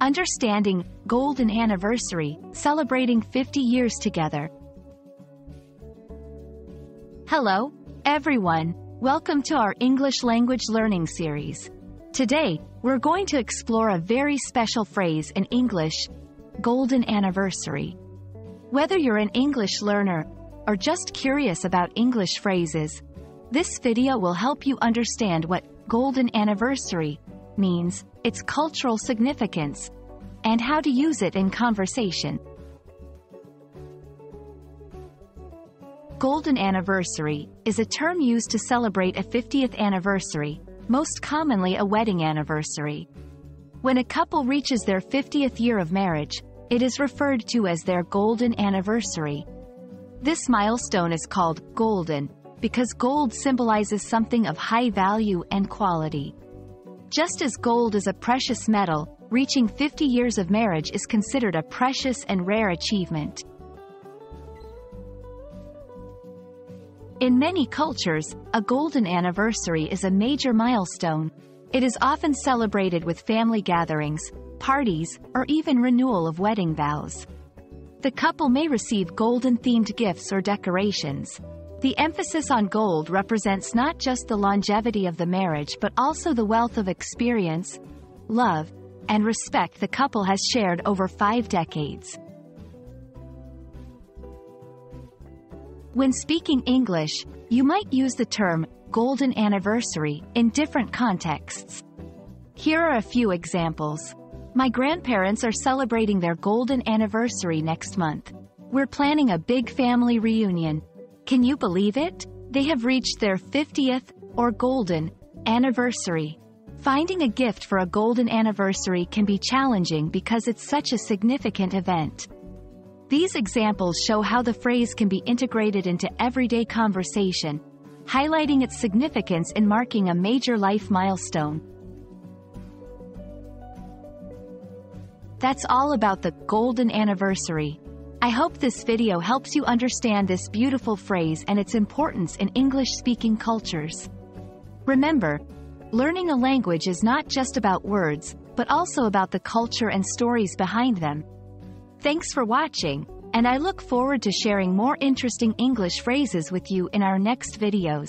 Understanding Golden Anniversary, celebrating 50 years together. Hello, everyone. Welcome to our English language learning series. Today, we're going to explore a very special phrase in English, Golden Anniversary. Whether you're an English learner or just curious about English phrases, this video will help you understand what Golden Anniversary means, its cultural significance, and how to use it in conversation. Golden Anniversary is a term used to celebrate a 50th anniversary, most commonly a wedding anniversary. When a couple reaches their 50th year of marriage, it is referred to as their golden anniversary. This milestone is called golden because gold symbolizes something of high value and quality. Just as gold is a precious metal, reaching 50 years of marriage is considered a precious and rare achievement. In many cultures, a golden anniversary is a major milestone. It is often celebrated with family gatherings, parties, or even renewal of wedding vows. The couple may receive golden-themed gifts or decorations. The emphasis on gold represents not just the longevity of the marriage but also the wealth of experience, love, and respect the couple has shared over five decades. When speaking English, you might use the term golden anniversary in different contexts. Here are a few examples. My grandparents are celebrating their golden anniversary next month. We're planning a big family reunion. Can you believe it? They have reached their 50th, or golden, anniversary. Finding a gift for a golden anniversary can be challenging because it's such a significant event. These examples show how the phrase can be integrated into everyday conversation, highlighting its significance in marking a major life milestone. That's all about the golden anniversary. I hope this video helps you understand this beautiful phrase and its importance in English-speaking cultures. Remember, learning a language is not just about words, but also about the culture and stories behind them. Thanks for watching, and I look forward to sharing more interesting English phrases with you in our next videos.